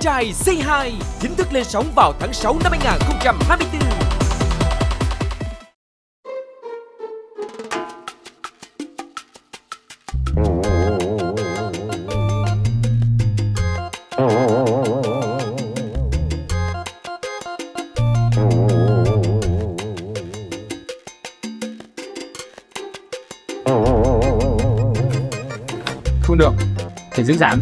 trai Say Hi chính thức lên sóng vào tháng 6 năm 2024. Không được. Phải giữ giảm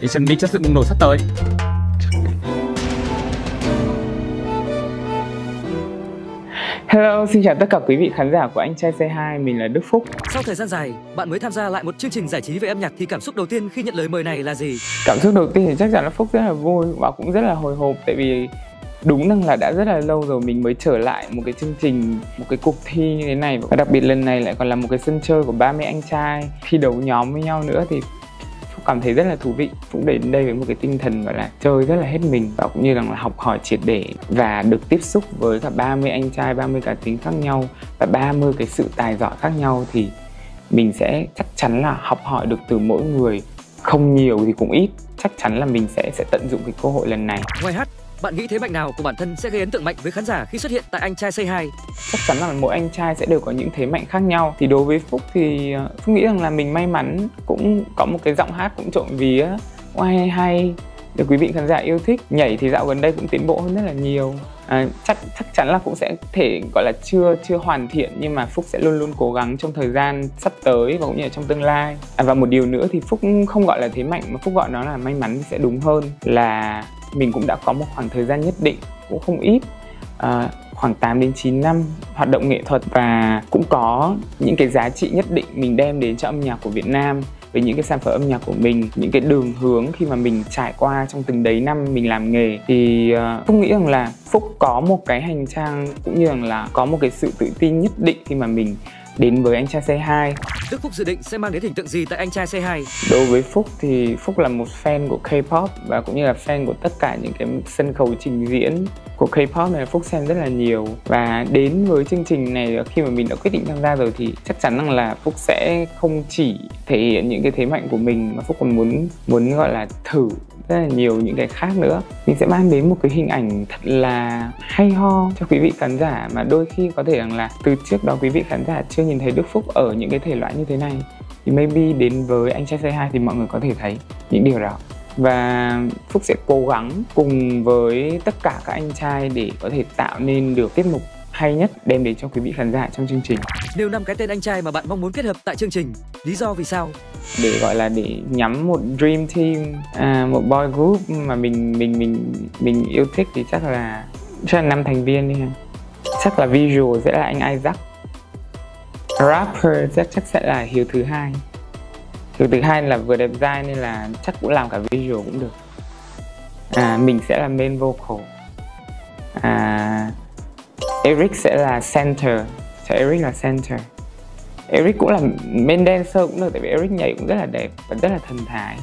Để chuẩn bị cho sự bùng nổ sắp tới. Hello, xin chào tất cả quý vị khán giả của Anh Trai C2, mình là Đức Phúc. Sau thời gian dài, bạn mới tham gia lại một chương trình giải trí về âm nhạc thì cảm xúc đầu tiên khi nhận lời mời này là gì? Cảm xúc đầu tiên thì chắc chắn là Phúc rất là vui và cũng rất là hồi hộp tại vì đúng rằng là đã rất là lâu rồi mình mới trở lại một cái chương trình một cái cuộc thi như thế này. Và đặc biệt lần này lại còn là một cái sân chơi của 30 anh trai. Thi đấu nhóm với nhau nữa thì cảm thấy rất là thú vị. Cũng đến đây với một cái tinh thần gọi là chơi rất là hết mình và cũng như là học hỏi triệt để và được tiếp xúc với cả 30 anh trai 30 cá tính khác nhau và 30 cái sự tài giỏi khác nhau thì mình sẽ chắc chắn là học hỏi được từ mỗi người. Không nhiều thì cũng ít. Chắc chắn là mình sẽ sẽ tận dụng cái cơ hội lần này. Ngoài hát, bạn nghĩ thế mạnh nào của bản thân sẽ gây ấn tượng mạnh với khán giả khi xuất hiện tại Anh trai Say Hi? chắc chắn là mỗi anh trai sẽ đều có những thế mạnh khác nhau. Thì đối với phúc thì ờ, phúc nghĩ rằng là mình may mắn cũng có một cái giọng hát cũng trộm vía. Cũng hay hay được quý vị khán giả yêu thích. Nhảy thì dạo gần đây cũng tiến bộ hơn rất là nhiều. À, chắc chắc chắn là cũng sẽ thể gọi là chưa chưa hoàn thiện nhưng mà phúc sẽ luôn luôn cố gắng trong thời gian sắp tới và cũng như là trong tương lai. À, và một điều nữa thì phúc không gọi là thế mạnh mà phúc gọi nó là may mắn sẽ đúng hơn là mình cũng đã có một khoảng thời gian nhất định cũng không ít à, khoảng 8 đến 9 năm hoạt động nghệ thuật và cũng có những cái giá trị nhất định mình đem đến cho âm nhạc của Việt Nam với những cái sản phẩm âm nhạc của mình những cái đường hướng khi mà mình trải qua trong từng đấy năm mình làm nghề. Thì à, uh, phúc nghĩ rằng là phúc có một cái hành trang cũng như rằng là có một cái sự tự tin nhất định khi mà mình đến với anh trai C2 Đức Phúc dự định sẽ mang đến hình tượng gì tại Anh trai Say Hi? Đối với Phúc thì Phúc là một fan của K-pop và cũng như là fan của tất cả những cái sân khấu trình diễn của K-pop này là Phúc xem rất là nhiều. Và đến với chương trình này, khi mà mình đã quyết định tham gia rồi thì chắc chắn rằng là Phúc sẽ không chỉ thể hiện những cái thế mạnh của mình, mà Phúc còn muốn muốn gọi là thử rất là nhiều những cái khác nữa. Mình sẽ mang đến một cái hình ảnh thật là hay ho cho quý vị khán giả, mà đôi khi có thể rằng là từ trước đó quý vị khán giả chưa nhìn thấy Đức Phúc ở những cái thể loại như thế này. Thì maybe đến với anh trai C2 thì mọi người có thể thấy những điều đó và Phúc sẽ cố gắng cùng với tất cả các anh trai để có thể tạo nên được tiết mục hay nhất đem đến cho quý vị khán giả trong chương trình Nêu năm cái tên anh trai mà bạn mong muốn kết hợp tại chương trình. Lý do vì sao? để gọi là để nhắm một dream team à, một boy group mà mình mình mình mình yêu thích thì chắc là chắc là năm thành viên đi ha chắc là visual sẽ là anh Isaac rapper chắc chắc sẽ là Hiếu thứ hai Hiếu thứ hai là vừa đẹp trai nên là chắc cũng làm cả visual cũng được. À mình sẽ là main vocal. À Eric sẽ là center. Sẽ Eric là center. Eric cũng là main dancer cũng được tại vì Eric nhảy cũng rất là đẹp và rất là thần thái.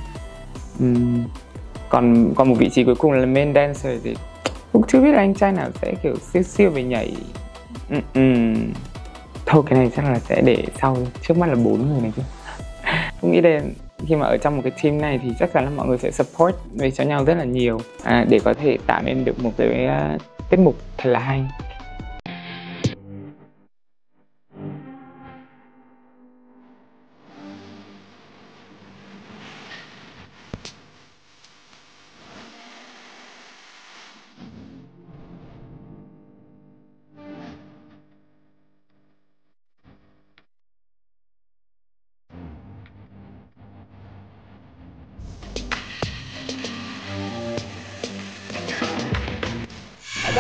Uhm. còn còn một vị trí cuối cùng là main dancer thì cũng chưa biết là anh trai nào sẽ kiểu siêu siêu về nhảy. Uhm, thôi cái này chắc là sẽ để sau. Trước mắt là bốn người này chứ tôi nghĩ đến khi mà ở trong một cái team này thì chắc chắn là mọi người sẽ support về cho nhau rất là nhiều à, để có thể tạo nên được một cái uh, tiết mục thật là hay.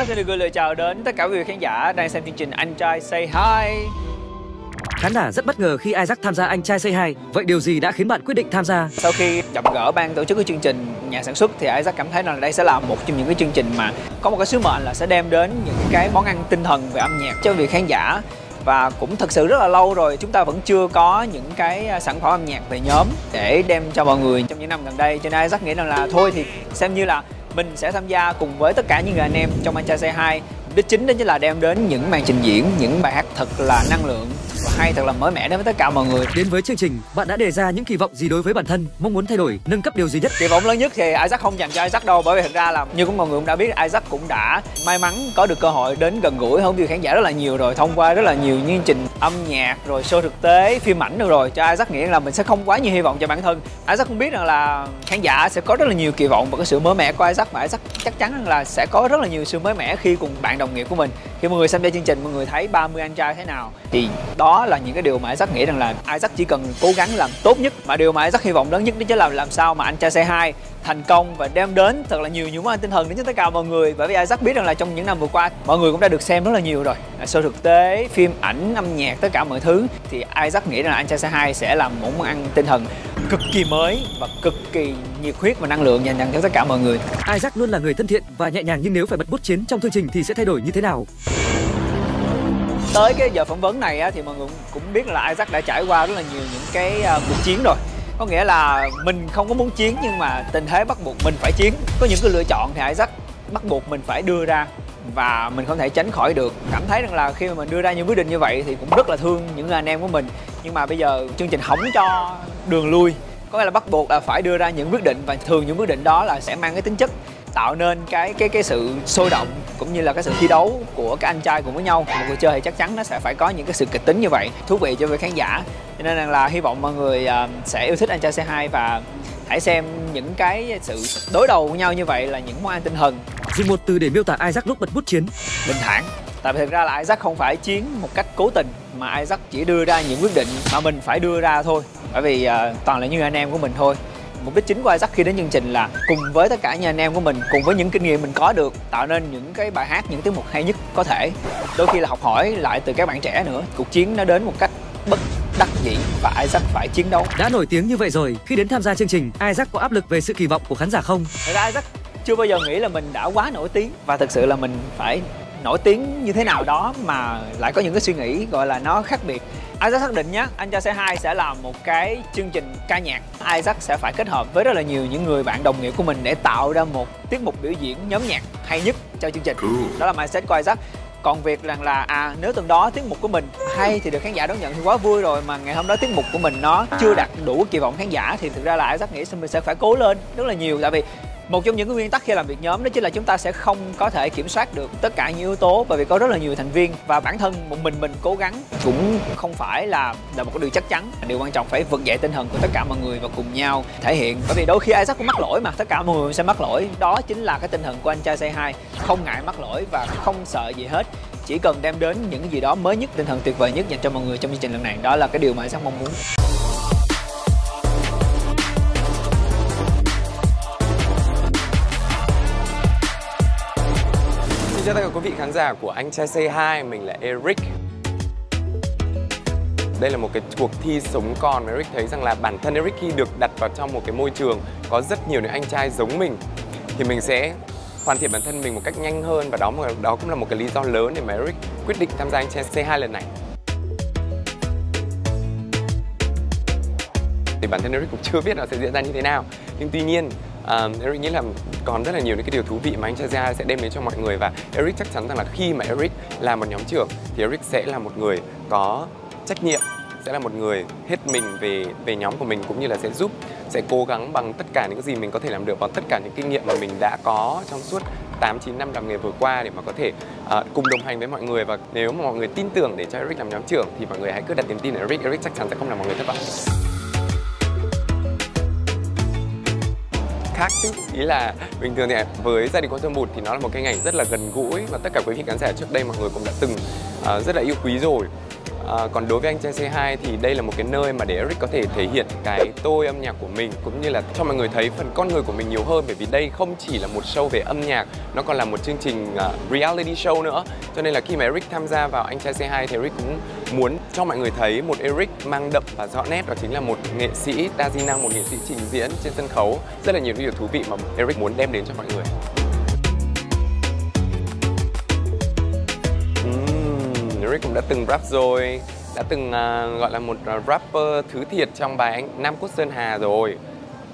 Tôi xin được gửi lời chào đến tất cả quý vị khán giả đang xem chương trình Anh trai Say Hi. Khán giả rất bất ngờ khi Isaac tham gia Anh trai Say Hi. Vậy điều gì đã khiến bạn quyết định tham gia? Sau khi gặp gỡ ban tổ chức cái chương trình nhà sản xuất thì Isaac cảm thấy rằng là đây sẽ là một trong những cái chương trình mà có một cái sứ mệnh là sẽ đem đến những cái món ăn tinh thần về âm nhạc cho quý vị khán giả và cũng thật sự rất là lâu rồi chúng ta vẫn chưa có những cái sản phẩm âm nhạc về nhóm để đem cho mọi người trong những năm gần đây cho nên Isaac nghĩ rằng là thôi thì xem như là mình sẽ tham gia cùng với tất cả những người anh em trong anh trai xe 2 đích chính đó chính là đem đến những màn trình diễn những bài hát thật là năng lượng và hay thật là mới mẻ đến với tất cả mọi người Đến với chương trình, bạn đã đề ra những kỳ vọng gì đối với bản thân, mong muốn thay đổi, nâng cấp điều gì nhất? kỳ vọng lớn nhất thì Isaac không dành cho Isaac đâu bởi vì thực ra là như cũng mọi người cũng đã biết Isaac cũng đã may mắn có được cơ hội đến gần gũi hơn với khán giả rất là nhiều rồi thông qua rất là nhiều những chương trình âm nhạc rồi show thực tế phim ảnh được rồi cho Isaac nghĩ là mình sẽ không quá nhiều hy vọng cho bản thân Isaac cũng biết rằng là khán giả sẽ có rất là nhiều kỳ vọng và cái sự mới mẻ của Isaac và Isaac chắc chắn là sẽ có rất là nhiều sự mới mẻ khi cùng bạn đồng nghiệp của mình khi mọi người xem ra chương trình, mọi người thấy 30 anh trai thế nào? Thì đó là những cái điều mà Isaac nghĩ rằng là Isaac chỉ cần cố gắng làm tốt nhất. Mà điều mà Isaac hy vọng lớn nhất đó chính là làm sao mà anh trai xe 2 thành công và đem đến thật là nhiều những món ăn tinh thần đến cho tất cả mọi người. Bởi vì Isaac biết rằng là trong những năm vừa qua, mọi người cũng đã được xem rất là nhiều rồi. À, Show thực tế, phim, ảnh, âm nhạc, tất cả mọi thứ, thì Isaac nghĩ rằng là anh trai xe 2 sẽ làm một món ăn tinh thần cực kỳ mới và cực kỳ nhiệt huyết và năng lượng dành dành cho tất cả mọi người. Isaac luôn là người thân thiện và nhẹ nhàng nhưng nếu phải bật bút chiến trong chương trình thì sẽ thay đổi như thế nào? Tới cái giờ phỏng vấn này á, thì mọi người cũng biết là Isaac đã trải qua rất là nhiều những cái uh, cuộc chiến rồi. Có nghĩa là mình không có muốn chiến nhưng mà tình thế bắt buộc mình phải chiến. Có những cái lựa chọn thì Isaac bắt buộc mình phải đưa ra và mình không thể tránh khỏi được. Cảm thấy rằng là khi mà mình đưa ra những quyết định như vậy thì cũng rất là thương những anh em của mình. Nhưng mà bây giờ chương trình hỏng cho đường lui. Có nghĩa là bắt buộc là phải đưa ra những quyết định và thường những quyết định đó là sẽ mang cái tính chất tạo nên cái cái cái sự sôi động cũng như là cái sự thi đấu của các anh trai cùng với nhau. Một người chơi thì chắc chắn nó sẽ phải có những cái sự kịch tính như vậy thú vị cho với khán giả. Cho nên là hy vọng mọi người à, sẽ yêu thích anh trai C2 và hãy xem những cái sự đối đầu của nhau như vậy là những món ăn tinh thần. Dùng một từ để miêu tả Isaac lúc bật bút chiến. bình thản. Tại vì thực ra là Isaac không phải chiến một cách cố tình mà Isaac chỉ đưa ra những quyết định mà mình phải đưa ra thôi. Bởi vì à, toàn là như anh em của mình thôi mục đích chính của Isaac khi đến chương trình là cùng với tất cả những anh em của mình cùng với những kinh nghiệm mình có được tạo nên những cái bài hát những tiết mục hay nhất có thể. Đôi khi là học hỏi lại từ các bạn trẻ nữa. Cuộc chiến nó đến một cách bất đắc dĩ và Isaac phải chiến đấu. Đã nổi tiếng như vậy rồi, khi đến tham gia chương trình, Isaac có áp lực về sự kỳ vọng của khán giả không? Thật ra Isaac chưa bao giờ nghĩ là mình đã quá nổi tiếng và thực sự là mình phải nổi tiếng như thế nào đó mà lại có những cái suy nghĩ gọi là nó khác biệt. Isaac xác định nhé, anh cho C2 sẽ làm một cái chương trình ca nhạc. Isaac sẽ phải kết hợp với rất là nhiều những người bạn đồng nghiệp của mình để tạo ra một tiết mục biểu diễn nhóm nhạc hay nhất cho chương trình. Đó là mindset của Isaac. Còn việc rằng là à nếu tuần đó tiết mục của mình hay thì được khán giả đón nhận thì quá vui rồi mà ngày hôm đó tiết mục của mình nó chưa đạt đủ kỳ vọng khán giả thì thực ra là Isaac nghĩ mình sẽ phải cố lên rất là nhiều. Tại vì một trong những cái nguyên tắc khi làm việc nhóm đó chính là chúng ta sẽ không có thể kiểm soát được tất cả những yếu tố, bởi vì có rất là nhiều thành viên và bản thân một mình mình cố gắng cũng không phải là là một cái điều chắc chắn. Điều quan trọng phải vực dậy tinh thần của tất cả mọi người và cùng nhau thể hiện. Bởi vì đôi khi Isaac cũng mắc lỗi mà, tất cả mọi người sẽ mắc lỗi. Đó chính là cái tinh thần của anh trai C2 không ngại mắc lỗi và không sợ gì hết. Chỉ cần đem đến những cái gì đó mới nhất, tinh thần tuyệt vời nhất dành cho mọi người trong chương trình lần này. Đó là cái điều mà Isaac mong muốn. Xin chào tất cả quý vị khán giả của Anh Trai Say Hi, mình là Eric. Đây là một cái cuộc thi sống còn mà Eric thấy rằng là bản thân Eric khi được đặt vào trong một cái môi trường có rất nhiều những anh trai giống mình thì mình sẽ hoàn thiện bản thân mình một cách nhanh hơn và đó đó cũng là một cái lý do lớn để mà Eric quyết định tham gia Anh Trai Say 2 lần này. Thì bản thân Eric cũng chưa biết nó sẽ diễn ra như thế nào nhưng tuy nhiên uh, Eric nghĩ là còn rất là nhiều những cái điều thú vị mà anh Chazia sẽ đem đến cho mọi người và Eric chắc chắn rằng là khi mà Eric là một nhóm trưởng thì Eric sẽ là một người có trách nhiệm sẽ là một người hết mình về về nhóm của mình cũng như là sẽ giúp sẽ cố gắng bằng tất cả những cái gì mình có thể làm được bằng tất cả những kinh nghiệm mà mình đã có trong suốt 8 9 năm làm nghề vừa qua để mà có thể uh, cùng đồng hành với mọi người và nếu mà mọi người tin tưởng để cho Eric làm nhóm trưởng thì mọi người hãy cứ đặt niềm tin ở Eric, Eric chắc chắn sẽ không làm mọi người thất vọng. Khác chứ. Ý là bình thường thì à, với gia đình con thơ một thì nó là một cái ngành rất là gần gũi và tất cả quý vị khán giả trước đây mọi người cũng đã từng uh, rất là yêu quý rồi. À, còn đối với anh trai C2 thì đây là một cái nơi mà để Eric có thể thể hiện cái tôi âm nhạc của mình cũng như là cho mọi người thấy phần con người của mình nhiều hơn bởi vì đây không chỉ là một show về âm nhạc nó còn là một chương trình uh, reality show nữa. Cho nên là khi mà Eric tham gia vào anh trai C2 thì Eric cũng muốn cho mọi người thấy một Eric mang đậm và rõ nét đó chính là một nghệ sĩ đa di năng một nghệ sĩ trình diễn trên sân khấu. Rất là nhiều điều thú vị mà Eric muốn đem đến cho mọi người. Cũng đã từng rap rồi đã từng uh, gọi là một à, rapper thứ thiệt trong bài anh Nam Quốc Sơn Hà rồi.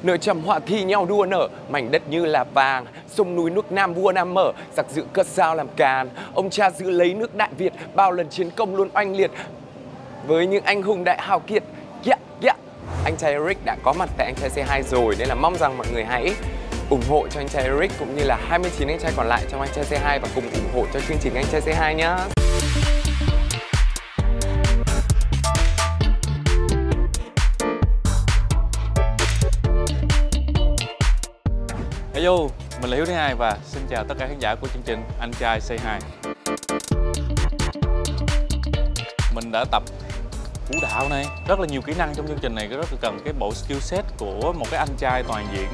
Nợ trầm họa thi nhau đua nở Mảnh đất như là vàng Sông núi nước Nam vua Nam mở Giặc dự cất sao làm càn. Ông cha giữ lấy nước Đại Việt Bao lần chiến công luôn oanh liệt. Với những anh hùng đại hào kiệt Yeah, yeah Anh trai Eric đã có mặt tại anh trai C2 rồi Nên là mong rằng mọi người hãy ủng hộ cho anh trai Eric cũng như là 29 anh trai còn lại trong anh trai C2 và cùng ủng hộ cho chương trình anh trai C2 nhá. Hello, mình là Hiếu thứ hai và xin chào tất cả khán giả của chương trình Anh trai Say Hi. Mình đã tập vũ đạo này, rất là nhiều kỹ năng trong chương trình này, rất là cần cái bộ skill set của một cái anh trai toàn diện.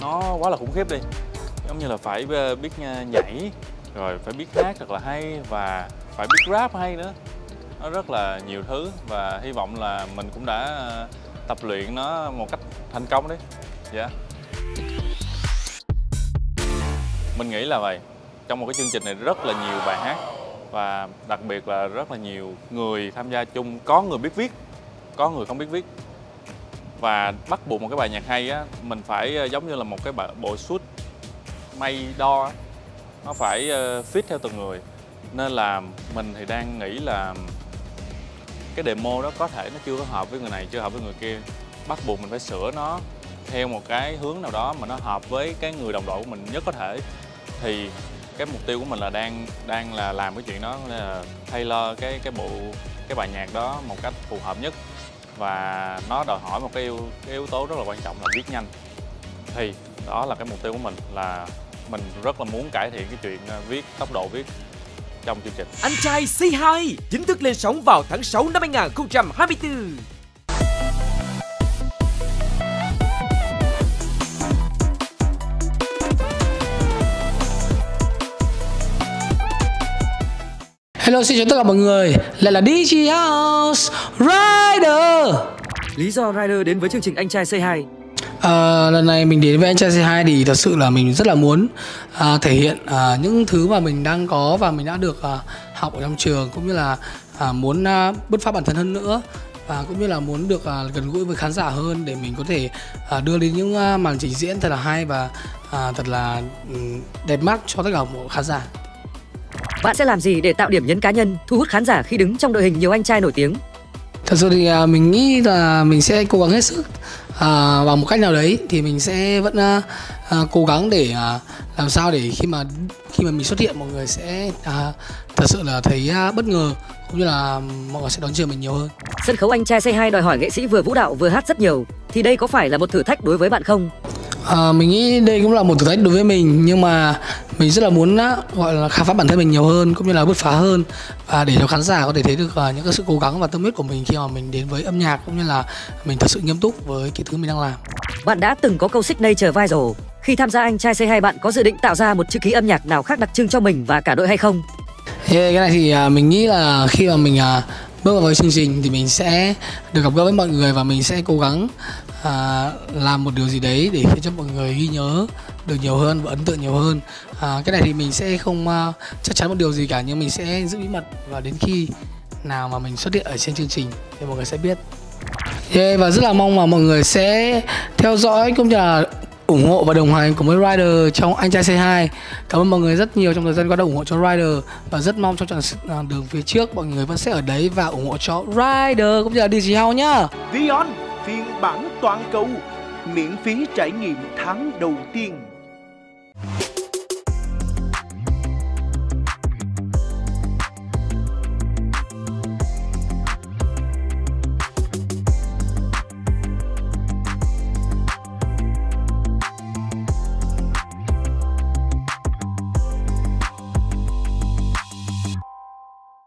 Nó quá là khủng khiếp đi. Giống như là phải ờ, biết ờ, nhảy, rồi phải biết hát thật là hay và phải biết rap hay nữa. Nó rất là nhiều thứ và hy vọng là mình cũng đã ờ, tập luyện nó một cách thành công đấy. Dạ. Yeah mình nghĩ là vậy. Trong một cái chương trình này rất là nhiều bài hát và đặc biệt là rất là nhiều người tham gia chung, có người biết viết, có người không biết viết. Và bắt buộc một cái bài nhạc hay á, mình phải ờ, giống như là một cái bộ suit may đo nó phải ờ, fit theo từng người. Nên là mình thì đang nghĩ là cái demo đó có thể nó chưa có hợp với người này, chưa hợp với người kia. Bắt buộc mình phải sửa nó theo một cái hướng nào đó mà nó hợp với cái người đồng đội của mình nhất có thể thì cái mục tiêu của mình là đang đang là làm cái chuyện đó nên là tailor cái cái bộ cái bài nhạc đó một cách phù hợp nhất và nó đòi hỏi một cái yếu, cái yếu tố rất là quan trọng là viết nhanh thì đó là cái mục tiêu của mình là mình rất là muốn cải thiện cái chuyện ờ, viết tốc độ viết trong chương trình. Anh trai C2 chính thức lên sóng vào tháng 6 năm 2024. Hello xin chào tất cả mọi người. Lại là DJ House Rider. Lý do Rider đến với chương trình Anh trai C2 À, lần này mình đến với anh trai C2 thì thật sự là mình rất là muốn à, thể hiện à, những thứ mà mình đang có và mình đã được à, học ở trong trường cũng như là à, muốn à, bứt phá bản thân hơn nữa. Và cũng như là muốn được à, gần gũi với khán giả hơn để mình có thể à, đưa đến những à, màn trình diễn thật là hay và à, thật là um, đẹp mắt cho tất cả mọi khán giả. Bạn sẽ làm gì để tạo điểm nhấn cá nhân, thu hút khán giả khi đứng trong đội hình nhiều anh trai nổi tiếng? Thật sự thì à, mình nghĩ là mình sẽ cố gắng hết sức à, bằng một cách nào đấy thì mình sẽ vẫn à, à, cố gắng để à, làm sao để khi mà khi mà mình xuất hiện mọi người sẽ à, thật sự là thấy à, bất ngờ cũng như là mọi người sẽ đón chờ mình nhiều hơn. Sân khấu anh trai C2 đòi hỏi nghệ sĩ vừa vũ đạo vừa hát rất nhiều thì đây có phải là một thử thách đối với bạn không? À, mình nghĩ đây cũng là một thử thách đối với mình nhưng mà mình rất là muốn á, gọi là khám phá bản thân mình nhiều hơn cũng như là bứt phá hơn và để cho khán giả có thể thấy được uh, những cái sự cố gắng và tâm huyết của mình khi mà mình đến với âm nhạc cũng như là mình thật sự nghiêm túc với cái thứ mình đang làm. Bạn đã từng có câu signature viral khi tham gia anh trai C2 bạn có dự định tạo ra một chữ ký âm nhạc nào khác đặc trưng cho mình và cả đội hay không? Yeah, cái này thì uh, mình nghĩ là khi mà mình uh, bước vào với chương trình thì mình sẽ được gặp gỡ với mọi người và mình sẽ cố gắng à, làm một điều gì đấy để khiến cho mọi người ghi nhớ được nhiều hơn và ấn tượng nhiều hơn. À, cái này thì mình sẽ không uh, chắc chắn một điều gì cả nhưng mình sẽ giữ bí mật và đến khi nào mà mình xuất hiện ở trên chương trình thì mọi người sẽ biết. Yeah, và rất là mong mà mọi người sẽ theo dõi cũng như là ủng hộ và đồng hành cùng với Rider trong Anh trai C2 Cảm ơn mọi người rất nhiều trong thời gian qua đã ủng hộ cho Rider Và rất mong trong chặng à, đường phía trước mọi người vẫn sẽ ở đấy và ủng hộ cho Rider cũng như là DJ hao nhá. Vion phiên bản toàn cầu miễn phí trải nghiệm tháng đầu tiên.